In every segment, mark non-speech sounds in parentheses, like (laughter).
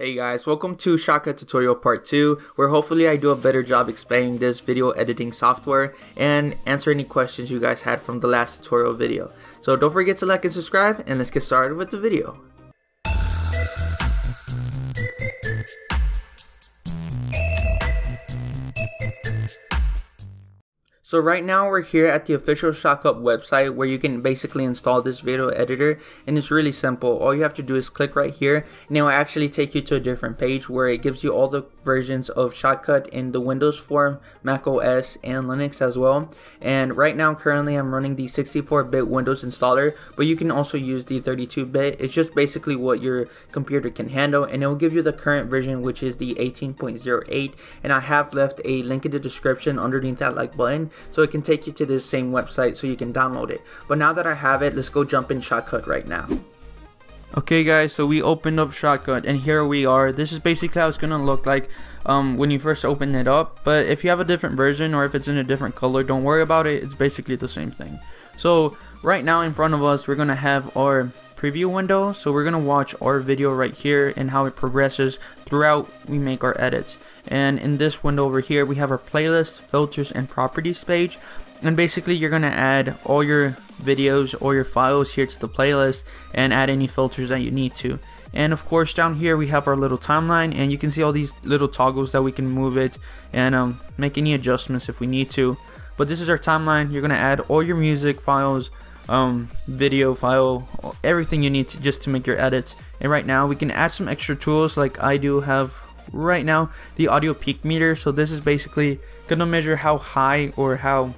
Hey guys, welcome to Shotcut Tutorial Part 2, where hopefully I do a better job explaining this video editing software and answer any questions you guys had from the last tutorial video. So don't forget to like and subscribe, and let's get started with the video. So right now we're here at the official Shotcut website where you can basically install this video editor and it's really simple. All you have to do is click right here and it will actually take you to a different page where it gives you all the versions of Shotcut in the Windows form, Mac OS, and Linux as well. And right now currently I'm running the 64-bit Windows installer but you can also use the 32-bit. It's just basically what your computer can handle and it will give you the current version which is the 18.08 and I have left a link in the description underneath that like button so it can take you to this same website so you can download it. But now that I have it, let's go jump in Shotcut right now. Okay guys, so we opened up Shotcut and here we are. This is basically how it's going to look like um, when you first open it up. But if you have a different version or if it's in a different color, don't worry about it. It's basically the same thing. So right now in front of us, we're going to have our preview window. So we're going to watch our video right here and how it progresses throughout we make our edits. And in this window over here, we have our playlist, filters, and properties page. And basically you're going to add all your videos or your files here to the playlist and add any filters that you need to. And of course down here we have our little timeline and you can see all these little toggles that we can move it and um, make any adjustments if we need to. But this is our timeline. You're going to add all your music files, um, video file, everything you need to just to make your edits. And right now we can add some extra tools like I do have right now the audio peak meter. So this is basically gonna measure how high or how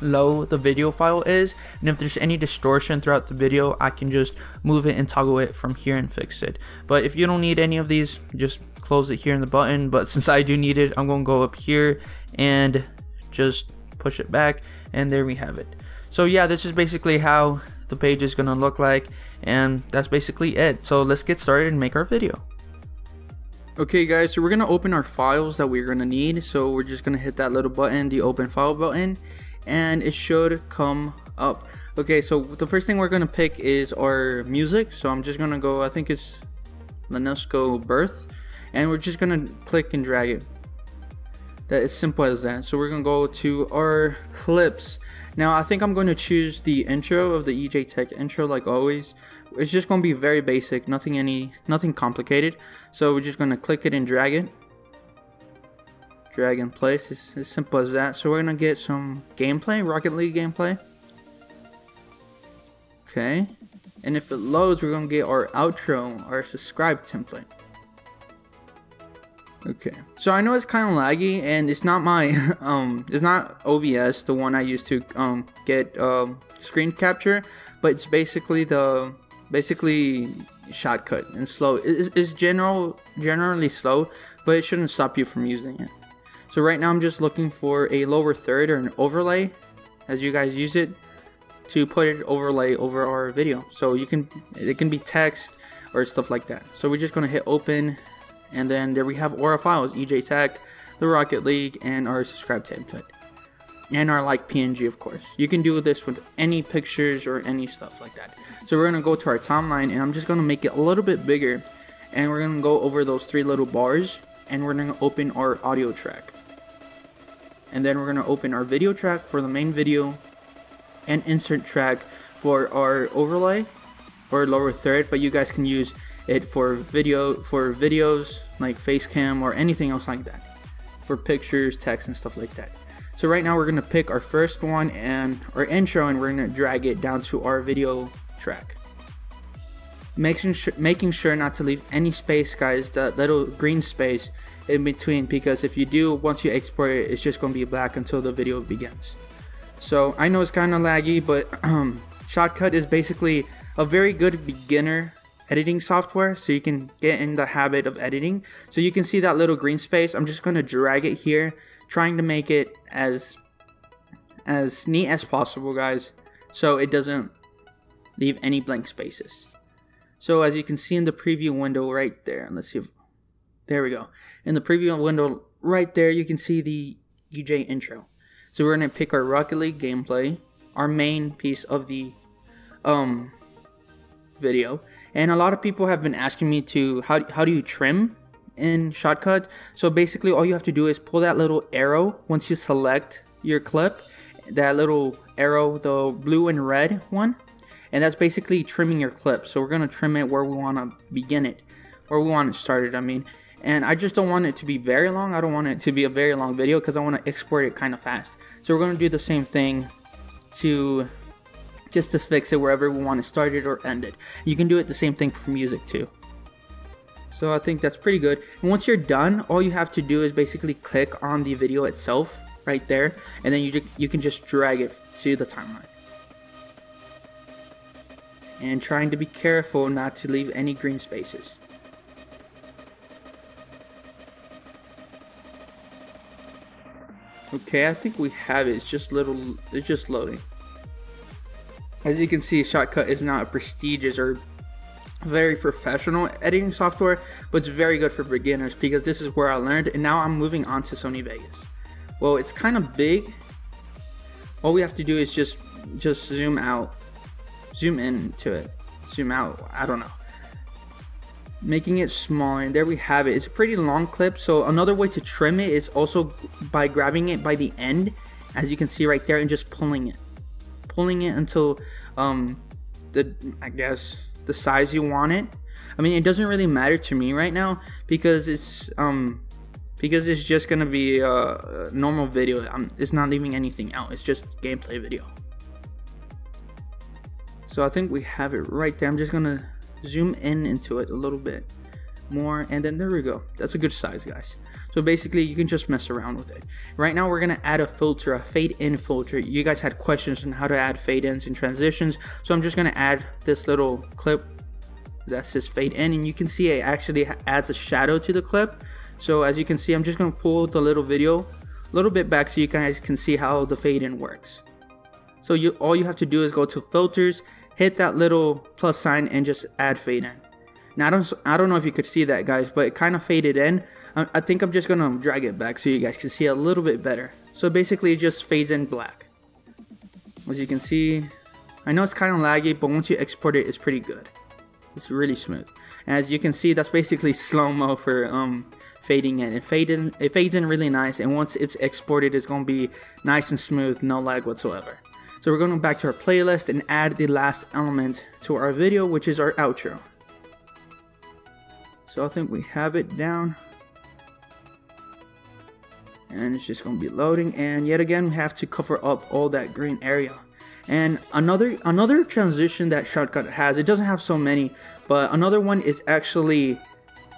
low the video file is and if there's any distortion throughout the video I can just move it and toggle it from here and fix it but if you don't need any of these just close it here in the button but (laughs) since I do need it I'm gonna go up here and just push it back and there we have it so yeah, this is basically how the page is gonna look like and that's basically it. So let's get started and make our video. Okay guys, so we're gonna open our files that we're gonna need. So we're just gonna hit that little button, the open file button, and it should come up. Okay, so the first thing we're gonna pick is our music. So I'm just gonna go, I think it's Lenusko Birth, and we're just gonna click and drag it. Is simple as that. So we're gonna go to our clips. Now I think I'm going to choose the intro of the EJ Tech intro like always. It's just to be very basic, nothing any, nothing complicated. So we're just to click it and drag it. Drag in place, it's as simple as that. So we're to get some gameplay, Rocket League gameplay. Okay, and if it loads, we're to get our outro, our subscribe template. Okay, so I know it's kind of laggy, and it's not my (laughs) um, it's not OBS, the one I used to um get um screen capture, but it's basically the basically Shotcut and slow. It's, it's general generally slow, but it shouldn't stop you from using it. So right now I'm just looking for a lower third or an overlay, as you guys use it, to put it overlay over our video. So you can it can be text or stuff like that. So we're just gonna hit open and then there we have Aura files, EJ Tech, the Rocket League, and our subscribe template. And our like PNG, of course. You can do this with any pictures or any stuff like that. So we're going to go to our timeline, and I'm just going to make it a little bit bigger. And we're going to go over those three little bars, and we're going to open our audio track. And then we're going to open our video track for the main video, and insert track for our overlay, or lower third, but you guys can use it for video for videos like Facecam or anything else like that for pictures, text, and stuff like that. So right now we're gonna pick our first one and our intro, and we're gonna drag it down to our video track. Making sure, making sure not to leave any space, guys. That little green space in between, because if you do, once you export it, it's just gonna be black until the video begins. So I know it's kind of laggy, but (clears throat) Shotcut is basically a very good beginner editing software so you can get in the habit of editing. So you can see that little green space. I'm just going to drag it here, trying to make it as as neat as possible, guys, so it doesn't leave any blank spaces. So as you can see in the preview window right there, let's see if, there we go. In the preview window right there, you can see the EJ intro. So we're going to pick our Rocket League gameplay, our main piece of the um video And a lot of people have been asking me to how how do you trim in Shotcut? So basically, all you have to do is pull that little arrow once you select your clip, that little arrow, the blue and red one, and that's basically trimming your clip. So we're gonna trim it where we want to begin it, or we want it started. I mean, and I just don't want it to be very long. I don't want it to be a very long video because I want to export it kind of fast. So we're gonna do the same thing to just to fix it wherever we want to start it or end it. You can do it the same thing for music too. So I think that's pretty good. And once you're done, all you have to do is basically click on the video itself right there, and then you you can just drag it to the timeline. And trying to be careful not to leave any green spaces. Okay, I think we have it. It's just little. It's just loading. As you can see, Shotcut is not a prestigious or very professional editing software, but it's very good for beginners because this is where I learned, and now I'm moving on to Sony Vegas. Well, it's kind of big. All we have to do is just just zoom out, zoom in to it, zoom out. I don't know making it smaller and there we have it it's a pretty long clip so another way to trim it is also by grabbing it by the end as you can see right there and just pulling it pulling it until um the I guess the size you want it. I mean it doesn't really matter to me right now because it's um because it's just gonna be a normal video. I'm, it's not leaving anything out. It's just gameplay video. So I think we have it right there. I'm just gonna zoom in into it a little bit more. And then there we go. That's a good size guys so basically you can just mess around with it. Right now we're gonna add a filter a fade in filter. You guys had questions on how to add fade ins and transitions. So I'm just gonna add this little clip that says fade in and you can see it actually adds a shadow to the clip. So as you can see I'm just gonna pull the little video a little bit back so you guys can see how the fade in works. So you all you have to do is go to filters hit that little plus sign and just add fade in. Now I don't I don't know if you could see that guys, but it kind of faded in. I, think I'm just gonna drag it back so you guys can see a little bit better. So basically it just fades in black. As you can see, I know it's kind of laggy, but once you export it, it's pretty good. It's really smooth. As you can see, that's basically (laughs) slow-mo for um, fading in. It, fade in. it fades in really nice, and once it's exported, it's going to be nice and smooth, no lag whatsoever. So we're going back to our playlist and add the last element to our video, which is our outro. So I think we have it down. And it's just to be loading. And yet again, we have to cover up all that green area. And another another transition that Shotcut has, it doesn't have so many, but another one is actually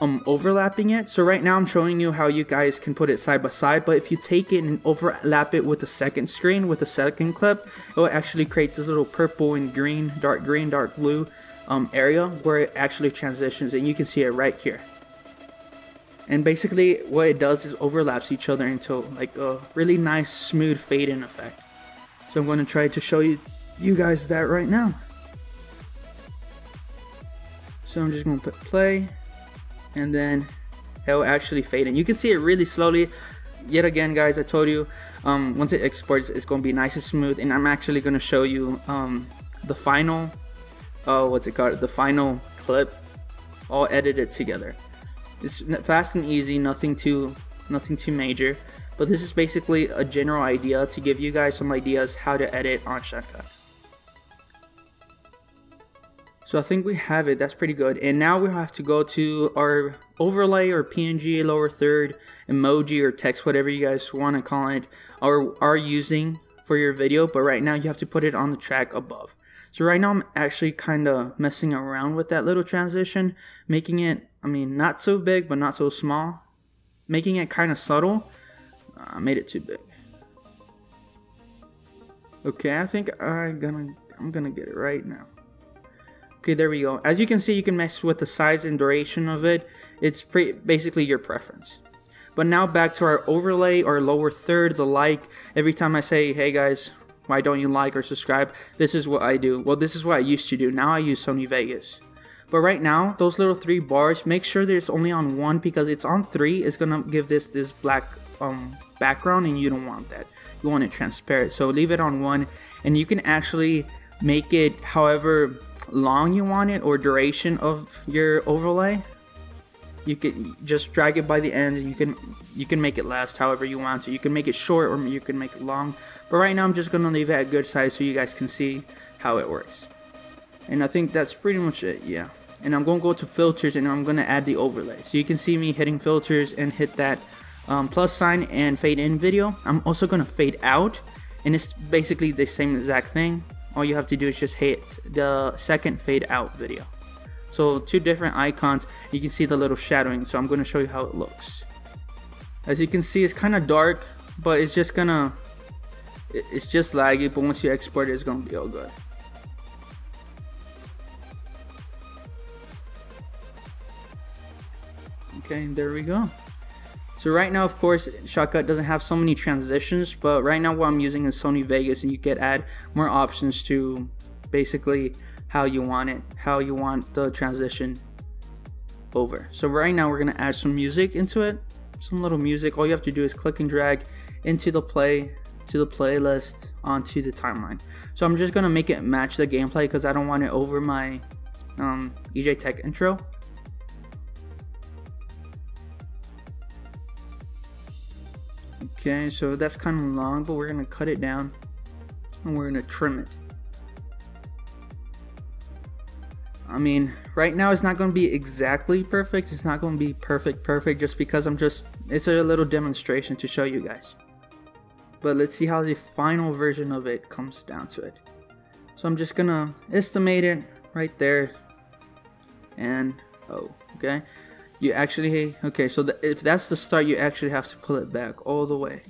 um, overlapping it. So right now I'm showing you how you guys can put it side by side, but if you take it and overlap it with the second screen, with the second clip, it will actually create this little purple and green, dark green, dark blue um, area where it actually transitions and you can see it right here. And basically what it does is overlaps each other into like a really nice smooth fade in effect. So I'm going to try to show you, you guys that right now. So I'm just going to put play and then it will actually fade in. You can see it really slowly. Yet again, guys, I told you, um, once it exports, it's going to be nice and smooth. And I'm actually going to show you um, the final, oh, what's it called? The final clip, all edited together. It's fast and easy, nothing too, nothing too major. But this is basically a general idea to give you guys some ideas how to edit on Shotcut. So I think we have it. That's pretty good. And now we have to go to our overlay or PNG lower third emoji or text, whatever you guys want to call it, or are using for your video. But right now you have to put it on the track above. So right now I'm actually kind of messing around with that little transition, making it, I mean, not so big, but not so small, making it kind of subtle. I made it too big. Okay, I think I'm gonna, I'm gonna get it right now. Okay, there we go. As you can see, you can mess with the size and duration of it. It's pretty, basically your preference. But now back to our overlay or lower third, the like. Every time I say, hey guys, why don't you like or subscribe? This is what I do. Well, this is what I used to do. Now I use Sony Vegas. But right now, those little three bars, make sure that it's only on one because it's on three. It's gonna give this this black um, background and you don't want that. You want it transparent. So leave it on one and you can actually make it however long you want it or duration of your overlay you can just drag it by the end and you can you can make it last however you want so you can make it short or you can make it long. But right now I'm just gonna leave it at a good size so you guys can see how it works. And I think that's pretty much it yeah. And I'm gonna go to filters and I'm gonna add the overlay. So you can see me hitting filters and hit that um, plus sign and fade in video. I'm also gonna fade out and it's basically the same exact thing. All you have to do is just hit the second fade out video so two different icons you can see the little shadowing so I'm gonna show you how it looks. As you can see it's kind of dark but it's just gonna it's just laggy but once you export it it's gonna be all good. Okay there we go. So right now of course Shotcut doesn't have so many transitions but right now what I'm using is Sony Vegas and you can add more options to basically how you want it how you want the transition over. So right now we're gonna add some music into it some little music. All you have to do is click and drag into the play to the playlist onto the timeline. So I'm just gonna make it match the gameplay because I don't want it over my um, EJ Tech intro. Okay, so that's kind of long, but we're gonna cut it down and we're gonna trim it. I mean, right now it's not gonna be exactly perfect. It's not gonna be perfect, perfect, just because I'm just, it's a little demonstration to show you guys. But let's see how the final version of it comes down to it. So I'm just gonna estimate it right there. And, oh, okay you actually okay so the, if that's the start you actually have to pull it back all the way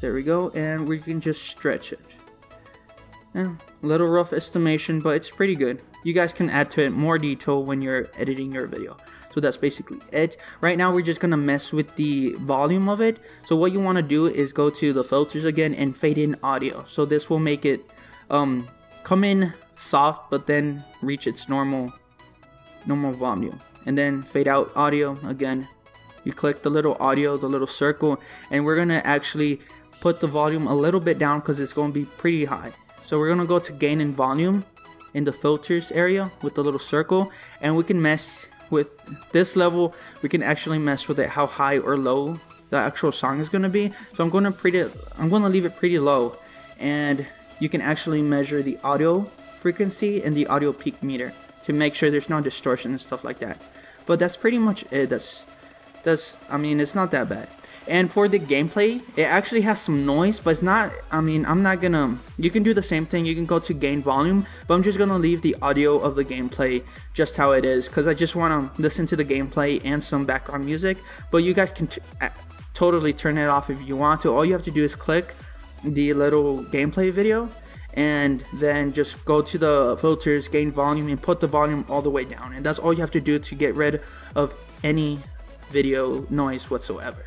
there we go and we can just stretch it yeah, little rough estimation but it's pretty good you guys can add to it more detail when you're editing your video. So that's basically it. Right now we're just gonna mess with the volume of it. So what you want to do is go to the filters again and fade in audio. So this will make it um come in soft but then reach its normal normal volume. And then fade out audio again. You click the little audio the little circle and we're gonna actually put the volume a little bit down because it's going to be pretty high. So we're gonna go to gain and volume in the filters area with the little circle and we can mess with this level we can actually mess with it how high or low the actual song is going to be so I'm going to pretty I'm going to leave it pretty low and you can actually measure the audio frequency and the audio peak meter to make sure there's no distortion and stuff like that but that's pretty much it. That's that's I mean it's not that bad. And for the gameplay, it actually has some noise, but it's not, I mean, I'm not gonna, you can do the same thing, you can go to gain volume, but I'm just gonna leave the audio of the gameplay just how it is, because I just wanna listen to the gameplay and some background music, but you guys can uh, totally turn it off if you want to. All you have to do is click the little gameplay video, and then just go to the filters, gain volume, and put the volume all the way down. And that's all you have to do to get rid of any video noise whatsoever.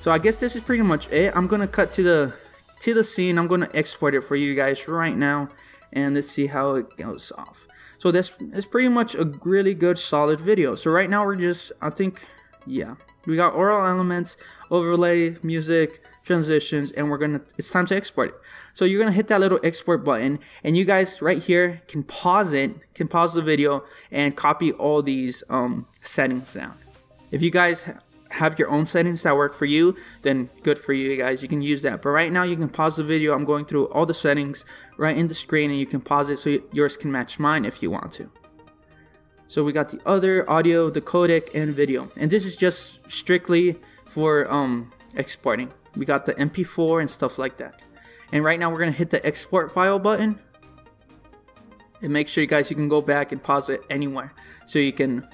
So I guess this is pretty much it. I'm gonna cut to the to the scene. I'm gonna export it for you guys right now, and let's see how it goes off. So this is pretty much a really good solid video. So right now we're just I think yeah we got aural elements, overlay, music, transitions and we're gonna it's time to export it so you're gonna hit that little export button and you guys right here can pause it can pause the video and copy all these um, settings down if you guys have your own settings that work for you then good for you guys. You can use that. But right now you can pause the video. I'm going through all the settings right in the screen and you can pause it so yours can match mine if you want to. So we got the other audio the codec and video. And this is just strictly for um exporting. We got the MP4 and stuff like that. And right now we're going to hit the export file button. And make sure you guys you can go back and pause it anywhere so you can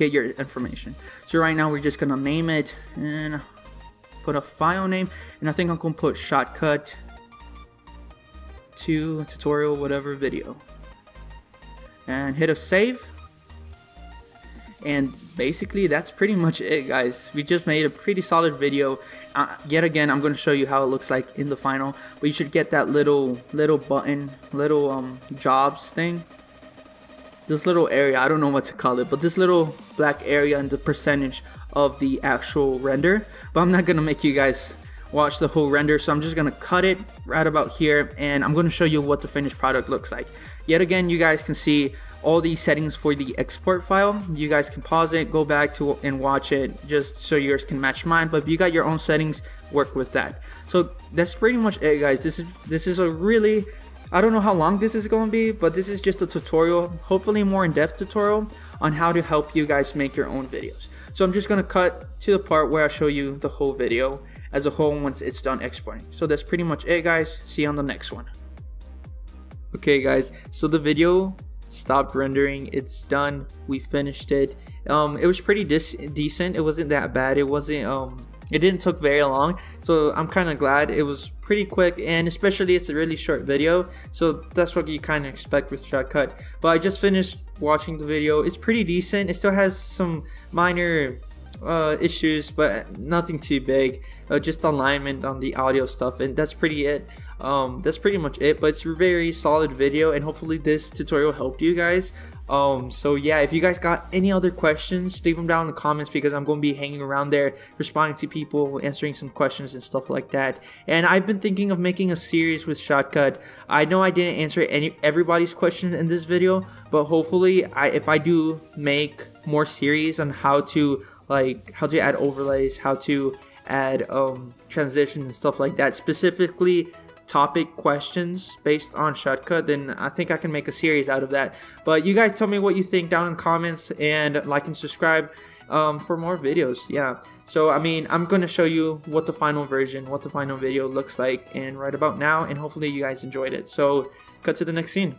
get your information. So right now we're just to name it and put a file name. And I think I'm to put shotcut to tutorial whatever video. And hit a save and basically that's pretty much it guys we just made a pretty solid video uh, yet again I'm to show you how it looks like in the final but you should get that little little button little um jobs thing this little area I don't know what to call it but this little black area and the percentage of the actual render but I'm not gonna make you guys watch the whole render. So I'm just gonna cut it right about here and I'm gonna show you what the finished product looks like. Yet again, you guys can see all these settings for the export file. You guys can pause it, go back to and watch it just so yours can match mine. But if you got your own settings, work with that. So that's pretty much it guys. This is this is a really I don't know how long this is going to be, but this is just a tutorial, hopefully more in-depth tutorial on how to help you guys make your own videos. So I'm just going to cut to the part where I show you the whole video as a whole once it's done exporting. So that's pretty much it guys. See you on the next one. Okay guys, so the video stopped rendering. It's done. We finished it. Um, it was pretty decent. It wasn't that bad. It wasn't um it didn't took very long so i'm kind of glad it was pretty quick and especially it's a really short video so that's what you kind of expect with shotcut but i just finished watching the video it's pretty decent it still has some minor uh, issues, but nothing too big. Uh, just alignment on the audio stuff, and that's pretty it. Um, that's pretty much it. But it's a very solid video, and hopefully this tutorial helped you guys. Um, so yeah, if you guys got any other questions, leave them down in the comments because I'm going to be hanging around there, responding to people, answering some questions and stuff like that. And I've been thinking of making a series with Shotcut. I know I didn't answer any everybody's question in this video, but hopefully, I if I do make more series on how to like how to add overlays, how to add um, transitions and stuff like that, specifically topic questions based on Shotcut, then I think I can make a series out of that. But you guys tell me what you think down in comments and like and subscribe um, for more videos. Yeah. So, I mean, I'm going to show you what the final version, what the final video looks like and right about now. And hopefully you guys enjoyed it. So, cut to the next scene.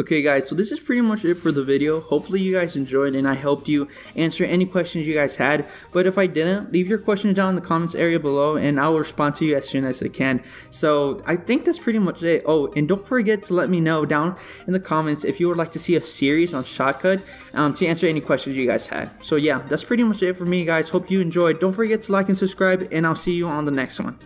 Okay guys, so this is pretty much it for the video. Hopefully you guys enjoyed and I helped you answer any questions you guys had. But if I didn't, leave your questions down in the comments area below and I will respond to you as soon as I can. So I think that's pretty much it. Oh, and don't forget to let me know down in the comments if you would like to see a series on Shotcut um, to answer any questions you guys had. So yeah, that's pretty much it for me guys. Hope you enjoyed. Don't forget to like and subscribe and I'll see you on the next one.